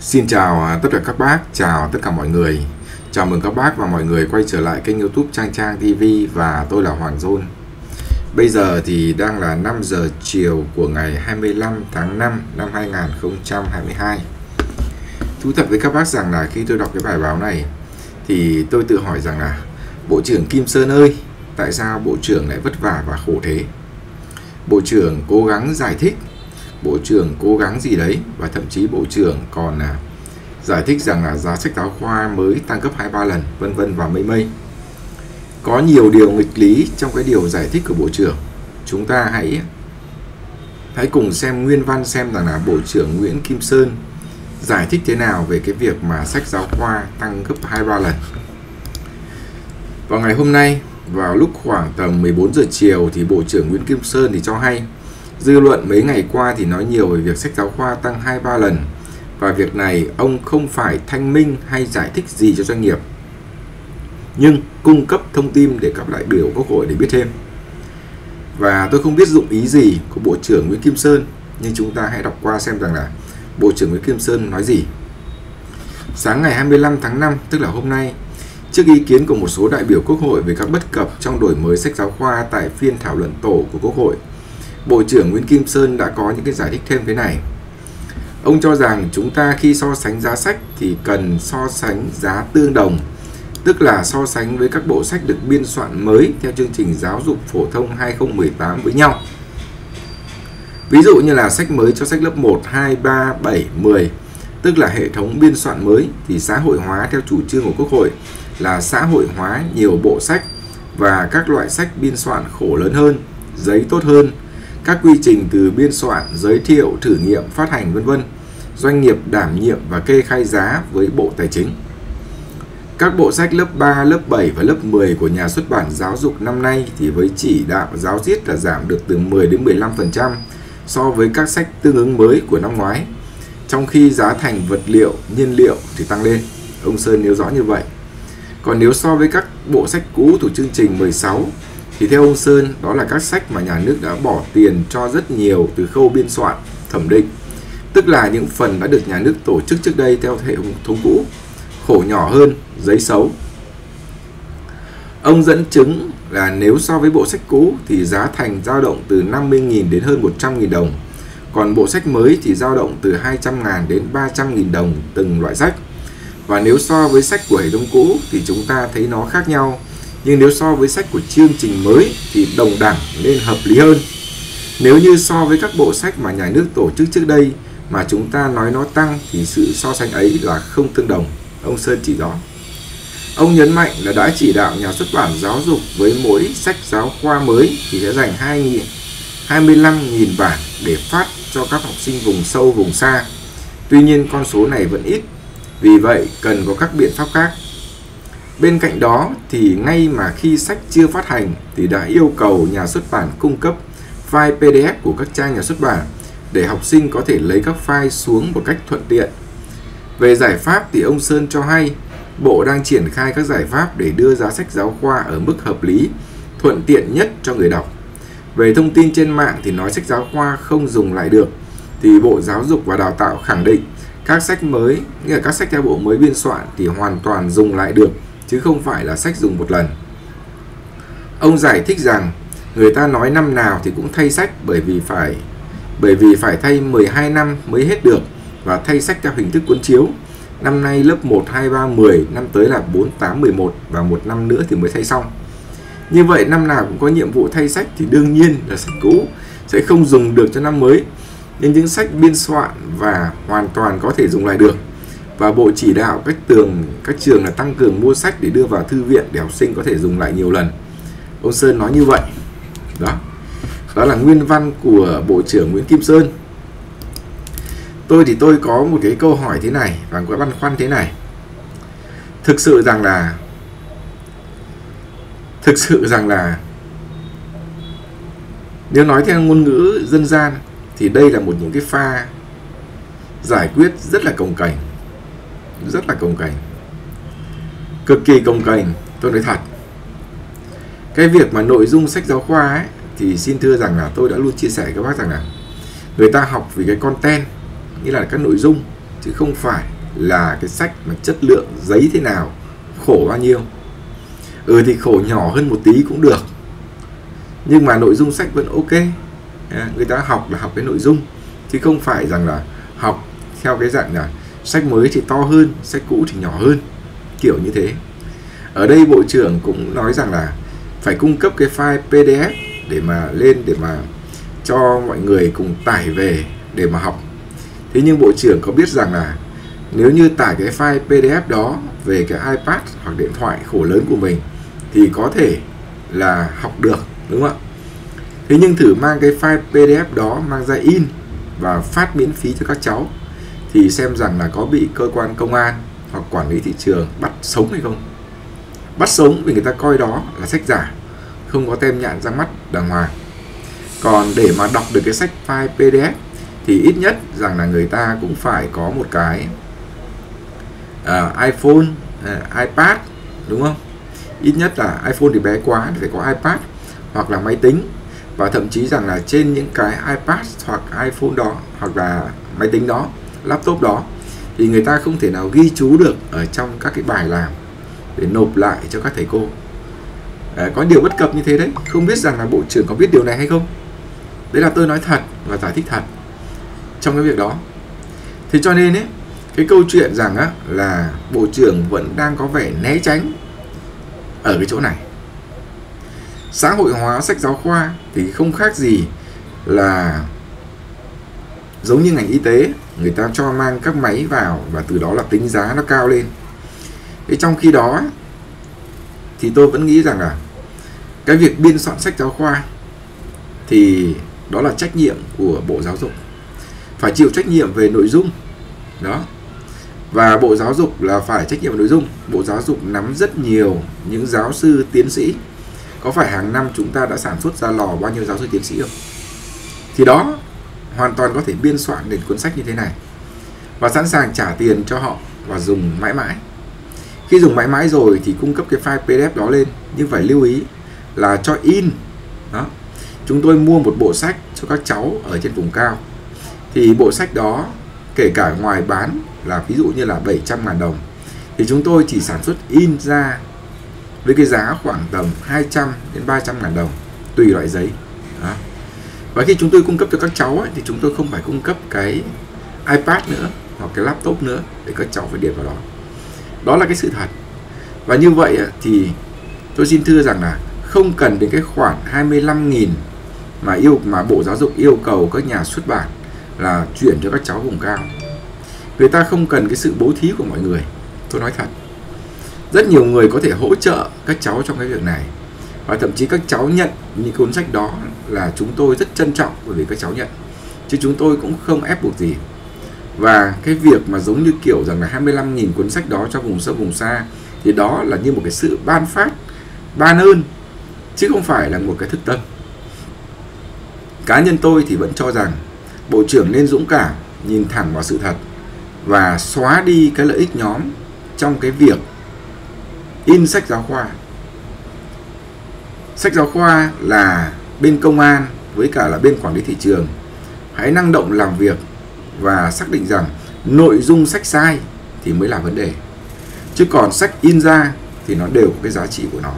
Xin chào à, tất cả các bác, chào tất cả mọi người. Chào mừng các bác và mọi người quay trở lại kênh YouTube Trang Trang TV và tôi là Hoàng Dôn. Bây giờ thì đang là 5 giờ chiều của ngày 25 tháng 5 năm 2022. Thú thật với các bác rằng là khi tôi đọc cái bài báo này thì tôi tự hỏi rằng là Bộ trưởng Kim Sơn ơi, tại sao Bộ trưởng lại vất vả và khổ thế? Bộ trưởng cố gắng giải thích bộ trưởng cố gắng gì đấy và thậm chí bộ trưởng còn là giải thích rằng là giá sách giáo khoa mới tăng gấp 2 3 lần, vân vân và mây mây. Có nhiều điều nghịch lý trong cái điều giải thích của bộ trưởng. Chúng ta hãy hãy cùng xem nguyên văn xem rằng là bộ trưởng Nguyễn Kim Sơn giải thích thế nào về cái việc mà sách giáo khoa tăng gấp 2 3 lần. Vào ngày hôm nay, vào lúc khoảng tầm 14 giờ chiều thì Bộ trưởng Nguyễn Kim Sơn thì cho hay Dư luận mấy ngày qua thì nói nhiều về việc sách giáo khoa tăng 2-3 lần và việc này ông không phải thanh minh hay giải thích gì cho doanh nghiệp nhưng cung cấp thông tin để các đại biểu quốc hội để biết thêm. Và tôi không biết dụng ý gì của Bộ trưởng Nguyễn Kim Sơn nhưng chúng ta hãy đọc qua xem rằng là Bộ trưởng Nguyễn Kim Sơn nói gì. Sáng ngày 25 tháng 5, tức là hôm nay, trước ý kiến của một số đại biểu Quốc hội về các bất cập trong đổi mới sách giáo khoa tại phiên thảo luận tổ của Quốc hội, Bộ trưởng Nguyễn Kim Sơn đã có những cái giải thích thêm thế này. Ông cho rằng chúng ta khi so sánh giá sách thì cần so sánh giá tương đồng, tức là so sánh với các bộ sách được biên soạn mới theo chương trình giáo dục phổ thông 2018 với nhau. Ví dụ như là sách mới cho sách lớp 1, 2, 3, 7, 10, tức là hệ thống biên soạn mới thì xã hội hóa theo chủ trương của Quốc hội là xã hội hóa nhiều bộ sách và các loại sách biên soạn khổ lớn hơn, giấy tốt hơn, các quy trình từ biên soạn, giới thiệu, thử nghiệm, phát hành vân vân, doanh nghiệp đảm nhiệm và kê khai giá với Bộ Tài chính. Các bộ sách lớp 3, lớp 7 và lớp 10 của nhà xuất bản giáo dục năm nay thì với chỉ đạo giáo diết là giảm được từ 10 đến 15% so với các sách tương ứng mới của năm ngoái. Trong khi giá thành vật liệu, nhiên liệu thì tăng lên. Ông Sơn nêu rõ như vậy. Còn nếu so với các bộ sách cũ thuộc chương trình 16 thì theo ông Sơn, đó là các sách mà nhà nước đã bỏ tiền cho rất nhiều từ khâu biên soạn, thẩm định, tức là những phần đã được nhà nước tổ chức trước đây theo hệ thống cũ, khổ nhỏ hơn, giấy xấu. Ông dẫn chứng là nếu so với bộ sách cũ thì giá thành dao động từ 50.000 đến hơn 100.000 đồng, còn bộ sách mới thì dao động từ 200.000 đến 300.000 đồng từng loại sách. Và nếu so với sách của hệ thống cũ thì chúng ta thấy nó khác nhau nhưng nếu so với sách của chương trình mới thì đồng đẳng nên hợp lý hơn. Nếu như so với các bộ sách mà nhà nước tổ chức trước đây mà chúng ta nói nó tăng thì sự so sánh ấy là không tương đồng, ông Sơn chỉ rõ. Ông nhấn mạnh là đã chỉ đạo nhà xuất bản giáo dục với mỗi sách giáo khoa mới thì sẽ dành 2.000, 25.000 bản để phát cho các học sinh vùng sâu, vùng xa. Tuy nhiên con số này vẫn ít, vì vậy cần có các biện pháp khác Bên cạnh đó thì ngay mà khi sách chưa phát hành thì đã yêu cầu nhà xuất bản cung cấp file PDF của các trang nhà xuất bản để học sinh có thể lấy các file xuống một cách thuận tiện. Về giải pháp thì ông Sơn cho hay Bộ đang triển khai các giải pháp để đưa giá sách giáo khoa ở mức hợp lý, thuận tiện nhất cho người đọc. Về thông tin trên mạng thì nói sách giáo khoa không dùng lại được thì Bộ Giáo dục và Đào tạo khẳng định các sách mới, nghĩa là các sách theo bộ mới biên soạn thì hoàn toàn dùng lại được chứ không phải là sách dùng một lần. Ông giải thích rằng người ta nói năm nào thì cũng thay sách bởi vì phải bởi vì phải thay 12 năm mới hết được và thay sách theo hình thức cuốn chiếu. Năm nay lớp 1, 2, 3, 10, năm tới là 4, 8, 11 và một năm nữa thì mới thay xong. Như vậy năm nào cũng có nhiệm vụ thay sách thì đương nhiên là sách cũ sẽ không dùng được cho năm mới. Nhưng những sách biên soạn và hoàn toàn có thể dùng lại được và Bộ chỉ đạo các tường các trường là tăng cường mua sách để đưa vào thư viện để học sinh có thể dùng lại nhiều lần. Ông Sơn nói như vậy. Đó. Đó là nguyên văn của Bộ trưởng Nguyễn Kim Sơn. Tôi thì tôi có một cái câu hỏi thế này và có băn khoăn thế này. Thực sự rằng là, thực sự rằng là, nếu nói theo ngôn ngữ dân gian thì đây là một những cái pha giải quyết rất là cồng cảnh rất là công cành. Cực kỳ công cành tôi nói thật. Cái việc mà nội dung sách giáo khoa ấy thì xin thưa rằng là tôi đã luôn chia sẻ với các bác rằng là người ta học vì cái content như là các nội dung chứ không phải là cái sách mà chất lượng giấy thế nào khổ bao nhiêu. Ừ thì khổ nhỏ hơn một tí cũng được nhưng mà nội dung sách vẫn ok. À, người ta học là học cái nội dung chứ không phải rằng là học theo cái dạng là sách mới thì to hơn, sách cũ thì nhỏ hơn, kiểu như thế. Ở đây bộ trưởng cũng nói rằng là phải cung cấp cái file PDF để mà lên để mà cho mọi người cùng tải về để mà học. Thế nhưng bộ trưởng có biết rằng là nếu như tải cái file PDF đó về cái iPad hoặc điện thoại khổ lớn của mình thì có thể là học được, đúng không ạ? Thế nhưng thử mang cái file PDF đó mang ra in và phát miễn phí cho các cháu thì xem rằng là có bị cơ quan công an hoặc quản lý thị trường bắt sống hay không. Bắt sống vì người ta coi đó là sách giả không có tem nhãn ra mắt đàng hoàng. Còn để mà đọc được cái sách file PDF thì ít nhất rằng là người ta cũng phải có một cái uh, iPhone, uh, iPad đúng không? Ít nhất là iPhone thì bé quá thì phải có iPad hoặc là máy tính. Và thậm chí rằng là trên những cái iPad hoặc iPhone đó hoặc là máy tính đó, laptop đó thì người ta không thể nào ghi chú được ở trong các cái bài làm để nộp lại cho các thầy cô. À, có điều bất cập như thế đấy, không biết rằng là bộ trưởng có biết điều này hay không? Đấy là tôi nói thật và giải thích thật trong cái việc đó. Thế cho nên ấy, cái câu chuyện rằng á là bộ trưởng vẫn đang có vẻ né tránh ở cái chỗ này xã hội hóa sách giáo khoa thì không khác gì là giống như ngành y tế, người ta cho mang các máy vào và từ đó là tính giá nó cao lên. Thế trong khi đó, thì tôi vẫn nghĩ rằng là cái việc biên soạn sách giáo khoa thì đó là trách nhiệm của bộ giáo dục. Phải chịu trách nhiệm về nội dung, đó. Và bộ giáo dục là phải trách nhiệm nội dung. Bộ giáo dục nắm rất nhiều những giáo sư tiến sĩ. Có phải hàng năm chúng ta đã sản xuất ra lò bao nhiêu giáo sư tiến sĩ không? Thì đó hoàn toàn có thể biên soạn đến cuốn sách như thế này và sẵn sàng trả tiền cho họ và dùng mãi mãi. Khi dùng mãi mãi rồi thì cung cấp cái file pdf đó lên, nhưng phải lưu ý là cho in, đó. Chúng tôi mua một bộ sách cho các cháu ở trên vùng cao. Thì bộ sách đó, kể cả ngoài bán là ví dụ như là 700 ngàn đồng, thì chúng tôi chỉ sản xuất in ra với cái giá khoảng tầm 200 đến 300 ngàn đồng, tùy loại giấy, đó và khi chúng tôi cung cấp cho các cháu ấy, thì chúng tôi không phải cung cấp cái iPad nữa hoặc cái laptop nữa để các cháu phải điền vào đó. Đó là cái sự thật. Và như vậy thì tôi xin thưa rằng là không cần đến cái khoản 25.000 mà yêu mà Bộ Giáo dục yêu cầu các nhà xuất bản là chuyển cho các cháu vùng cao. Người ta không cần cái sự bố thí của mọi người tôi nói thật. Rất nhiều người có thể hỗ trợ các cháu trong cái việc này. Và thậm chí các cháu nhận những cuốn sách đó là chúng tôi rất trân trọng bởi vì các cháu nhận. Chứ chúng tôi cũng không ép buộc gì. Và cái việc mà giống như kiểu rằng là 25.000 cuốn sách đó cho vùng sâu, vùng xa, thì đó là như một cái sự ban phát, ban ơn, chứ không phải là một cái thực tâm. Cá nhân tôi thì vẫn cho rằng bộ trưởng nên dũng cảm, nhìn thẳng vào sự thật và xóa đi cái lợi ích nhóm trong cái việc in sách giáo khoa. Sách giáo khoa là bên công an, với cả là bên quản lý thị trường. Hãy năng động làm việc và xác định rằng nội dung sách sai thì mới là vấn đề. Chứ còn sách in ra thì nó đều có cái giá trị của nó.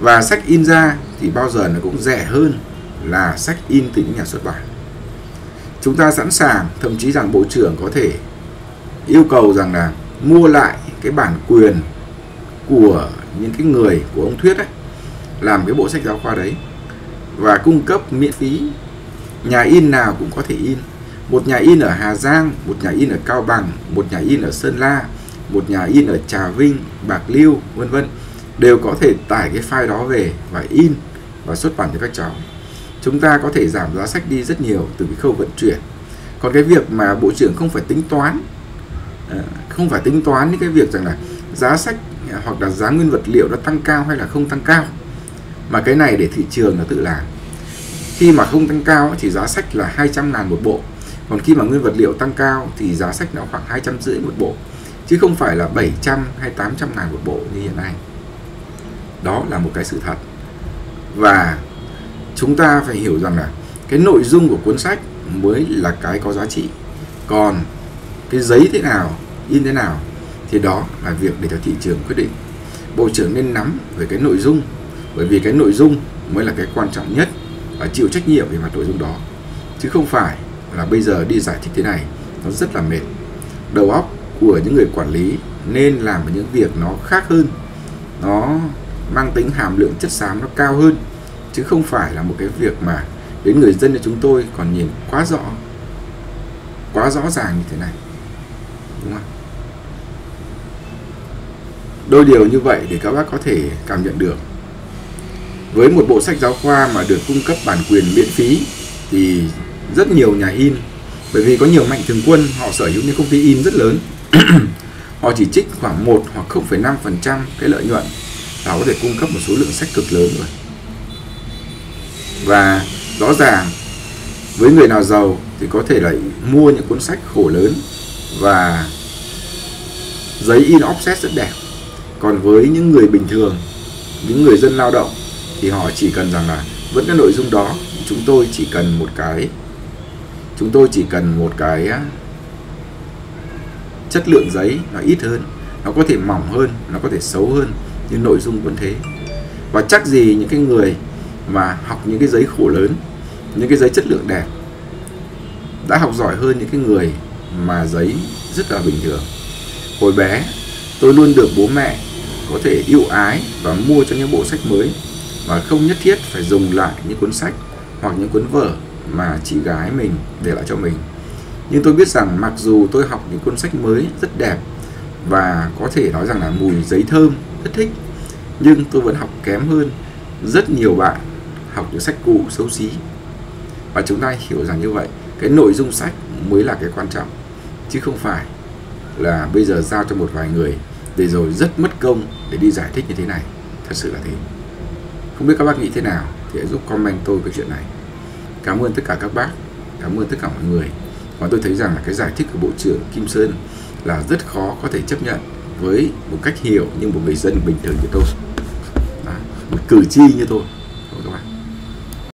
Và sách in ra thì bao giờ nó cũng rẻ hơn là sách in từ những nhà xuất bản. Chúng ta sẵn sàng, thậm chí rằng bộ trưởng có thể yêu cầu rằng là mua lại cái bản quyền của những cái người của ông Thuyết ấy làm cái bộ sách giáo khoa đấy và cung cấp miễn phí. Nhà in nào cũng có thể in. Một nhà in ở Hà Giang, một nhà in ở Cao Bằng, một nhà in ở Sơn La, một nhà in ở Trà Vinh, Bạc Liêu, vân vân, đều có thể tải cái file đó về và in và xuất bản cho các cháu. Chúng ta có thể giảm giá sách đi rất nhiều từ cái khâu vận chuyển. Còn cái việc mà bộ trưởng không phải tính toán ờ, không phải tính toán những cái việc rằng là giá sách hoặc là giá nguyên vật liệu nó tăng cao hay là không tăng cao mà cái này để thị trường nó tự làm. Khi mà không tăng cao thì giá sách là 200 ngàn một bộ. Còn khi mà nguyên vật liệu tăng cao thì giá sách nó khoảng hai trăm rưỡi một bộ, chứ không phải là 700 hay 800 ngàn một bộ như hiện nay. Đó là một cái sự thật. Và chúng ta phải hiểu rằng là cái nội dung của cuốn sách mới là cái có giá trị. Còn cái giấy thế nào, in thế nào thì đó là việc để cho thị trường quyết định. Bộ trưởng nên nắm về cái nội dung bởi vì cái nội dung mới là cái quan trọng nhất và chịu trách nhiệm về mặt nội dung đó. Chứ không phải là bây giờ đi giải thích thế này, nó rất là mệt. Đầu óc của những người quản lý nên làm những việc nó khác hơn. Nó mang tính hàm lượng chất xám nó cao hơn. Chứ không phải là một cái việc mà đến người dân như chúng tôi còn nhìn quá rõ quá rõ ràng như thế này. Đúng không? Đôi điều như vậy để các bác có thể cảm nhận được với một bộ sách giáo khoa mà được cung cấp bản quyền miễn phí thì rất nhiều nhà in. Bởi vì có nhiều mạnh thường quân họ sở hữu những công ty in rất lớn. Họ chỉ trích khoảng 1 hoặc 0,5% cái lợi nhuận là có thể cung cấp một số lượng sách cực lớn rồi. Và rõ ràng với người nào giàu thì có thể là mua những cuốn sách khổ lớn và giấy in offset rất đẹp. Còn với những người bình thường những người dân lao động thì họ chỉ cần rằng là vẫn cái nội dung đó, chúng tôi chỉ cần một cái, chúng tôi chỉ cần một cái chất lượng giấy nó ít hơn, nó có thể mỏng hơn, nó có thể xấu hơn, nhưng nội dung vẫn thế. Và chắc gì những cái người mà học những cái giấy khổ lớn, những cái giấy chất lượng đẹp, đã học giỏi hơn những cái người mà giấy rất là bình thường. Hồi bé, tôi luôn được bố mẹ có thể yêu ái và mua cho những bộ sách mới mà không nhất thiết phải dùng lại những cuốn sách hoặc những cuốn vở mà chị gái mình để lại cho mình. Nhưng tôi biết rằng mặc dù tôi học những cuốn sách mới rất đẹp và có thể nói rằng là mùi giấy thơm rất thích, nhưng tôi vẫn học kém hơn rất nhiều bạn học những sách cũ xấu xí. Và chúng ta hiểu rằng như vậy, cái nội dung sách mới là cái quan trọng, chứ không phải là bây giờ giao cho một vài người để rồi rất mất công để đi giải thích như thế này. Thật sự là thế không biết các bác nghĩ thế nào thì hãy giúp comment tôi cái chuyện này. Cảm ơn tất cả các bác cảm ơn tất cả mọi người. Và tôi thấy rằng là cái giải thích của bộ trưởng Kim Sơn là rất khó có thể chấp nhận với một cách hiểu như một người dân bình thường như tôi. Đó, một cử tri như tôi.